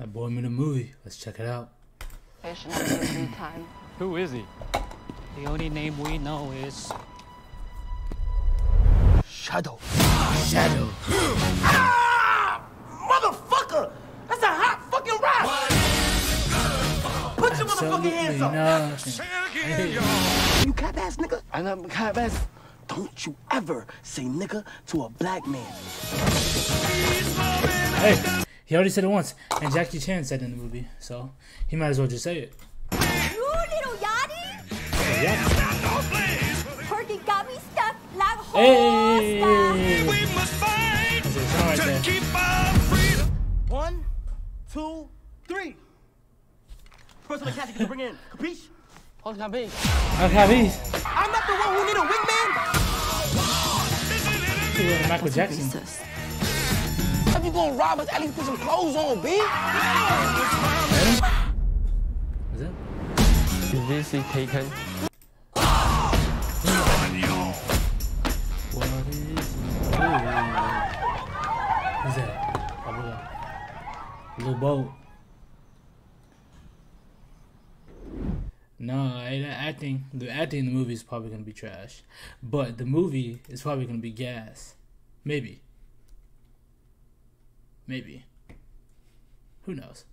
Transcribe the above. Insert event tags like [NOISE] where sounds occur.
That boy made a movie. Let's check it out. time. [COUGHS] Who is he? The only name we know is Shadow. Shadow. [GASPS] ah! Motherfucker! That's a hot fucking rap! Put your motherfucking hands up! nothing. [LAUGHS] You cap ass nigga? I know cap ass. Don't you ever say nigga to a black man. Hey, he already said it once, and Jackie Chan said it in the movie, so he might as well just say it. You Lil Yachty! Yeah. Perky got me stuck like Hey! horse That's a song right there. One, two, three. First one the cat you can bring in. Capiche? Hold on, be. Okay, he's I'm not the one who need a wingman. Michael Jackson. If gonna rob us, at least put some clothes on, B. Is it? Is this he taken? What is it? Who's that? Oh, look up. Little boat. No, the acting, the acting in the movie is probably gonna be trash, but the movie is probably gonna be gas. Maybe. Maybe. Who knows?